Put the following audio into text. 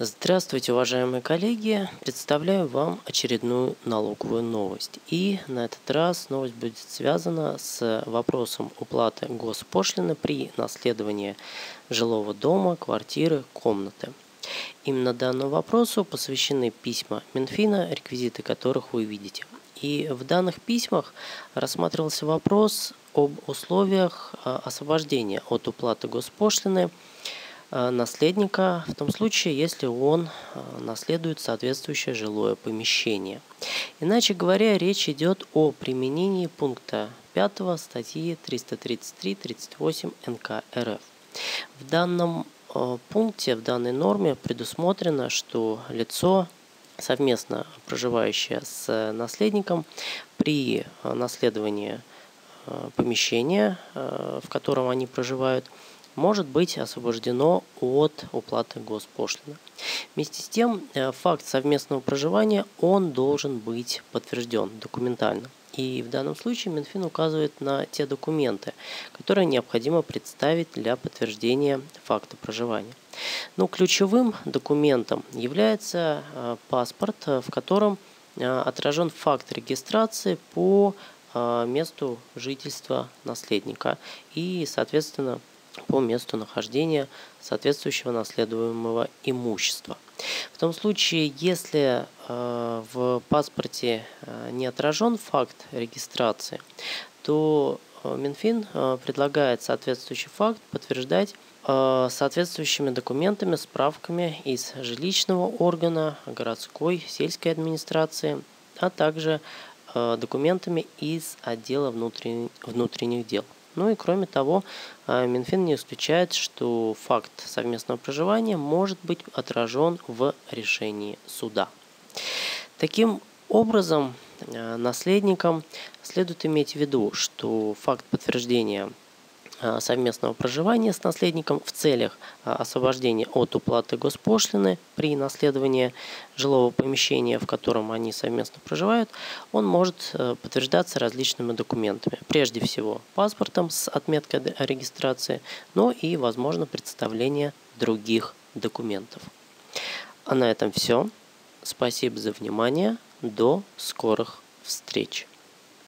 Здравствуйте, уважаемые коллеги! Представляю вам очередную налоговую новость. И на этот раз новость будет связана с вопросом уплаты госпошлины при наследовании жилого дома, квартиры, комнаты. Именно данному вопросу посвящены письма Минфина, реквизиты которых вы видите. И в данных письмах рассматривался вопрос об условиях а, освобождения от уплаты госпошлины наследника в том случае, если он э, наследует соответствующее жилое помещение. Иначе говоря, речь идет о применении пункта 5 статьи 333-38 НК РФ. В данном э, пункте, в данной норме предусмотрено, что лицо, совместно проживающее с наследником, при наследовании помещения, в котором они проживают, может быть освобождено от уплаты госпошлины. Вместе с тем, э, факт совместного проживания, он должен быть подтвержден документально. И в данном случае Минфин указывает на те документы, которые необходимо представить для подтверждения факта проживания. Но ключевым документом является э, паспорт, в котором э, отражен факт регистрации по месту жительства наследника и, соответственно, по месту нахождения соответствующего наследуемого имущества. В том случае, если э, в паспорте э, не отражен факт регистрации, то э, Минфин предлагает соответствующий факт подтверждать соответствующими документами, справками из жилищного органа, городской, сельской администрации, а также документами из отдела внутренних дел. Ну и кроме того, э, Минфин не исключает, что факт совместного проживания может быть отражен в решении суда. Таким образом, э, наследникам следует иметь в виду, что факт подтверждения совместного проживания с наследником в целях э, освобождения от уплаты госпошлины при наследовании жилого помещения, в котором они совместно проживают, он может э, подтверждаться различными документами. Прежде всего паспортом с отметкой о регистрации, но и, возможно, представление других документов. А на этом все. Спасибо за внимание. До скорых встреч.